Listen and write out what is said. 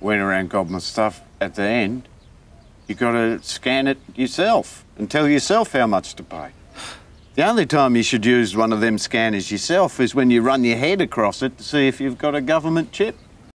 went around government stuff at the end, you've got to scan it yourself and tell yourself how much to pay. The only time you should use one of them scanners yourself is when you run your head across it to see if you've got a government chip.